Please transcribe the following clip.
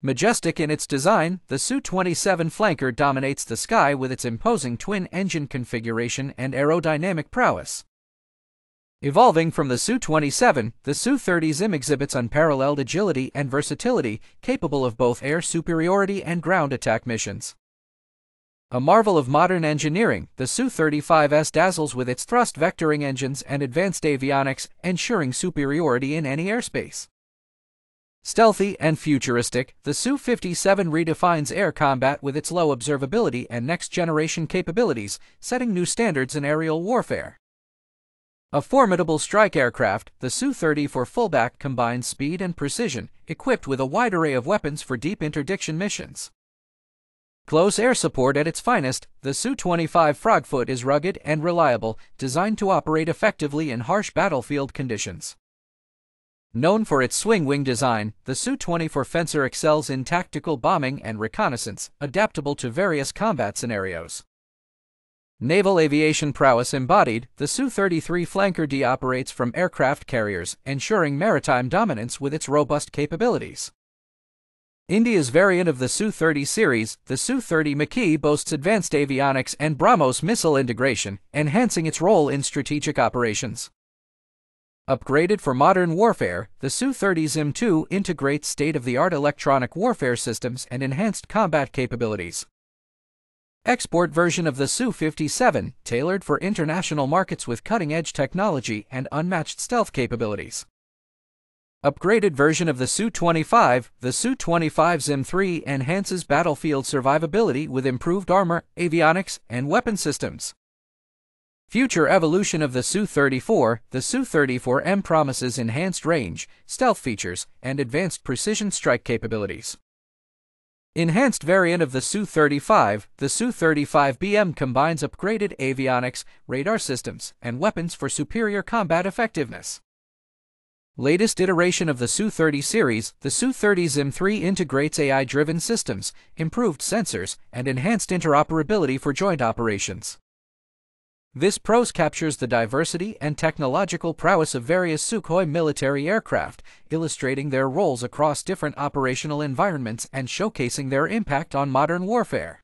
Majestic in its design, the Su-27 flanker dominates the sky with its imposing twin-engine configuration and aerodynamic prowess. Evolving from the Su-27, the Su-30SM exhibits unparalleled agility and versatility, capable of both air superiority and ground attack missions. A marvel of modern engineering, the Su-35S dazzles with its thrust vectoring engines and advanced avionics, ensuring superiority in any airspace. Stealthy and futuristic, the Su-57 redefines air combat with its low observability and next-generation capabilities, setting new standards in aerial warfare. A formidable strike aircraft, the Su-34 Fullback combines speed and precision, equipped with a wide array of weapons for deep interdiction missions. Close air support at its finest, the Su-25 Frogfoot is rugged and reliable, designed to operate effectively in harsh battlefield conditions. Known for its swing wing design, the Su-24 Fencer excels in tactical bombing and reconnaissance, adaptable to various combat scenarios. Naval aviation prowess embodied, the Su-33 Flanker D operates from aircraft carriers, ensuring maritime dominance with its robust capabilities. India's variant of the Su-30 series, the Su-30MKI boasts advanced avionics and BrahMos missile integration, enhancing its role in strategic operations. Upgraded for modern warfare, the Su-30SM2 integrates state-of-the-art electronic warfare systems and enhanced combat capabilities. Export version of the Su-57, tailored for international markets with cutting-edge technology and unmatched stealth capabilities. Upgraded version of the Su-25, the Su-25SM3 enhances battlefield survivability with improved armor, avionics, and weapon systems. Future evolution of the Su-34, the Su-34M promises enhanced range, stealth features, and advanced precision strike capabilities. Enhanced variant of the Su-35, the Su-35BM combines upgraded avionics, radar systems, and weapons for superior combat effectiveness. Latest iteration of the Su-30 series, the Su-30SM3 integrates AI-driven systems, improved sensors, and enhanced interoperability for joint operations. This prose captures the diversity and technological prowess of various Sukhoi military aircraft, illustrating their roles across different operational environments and showcasing their impact on modern warfare.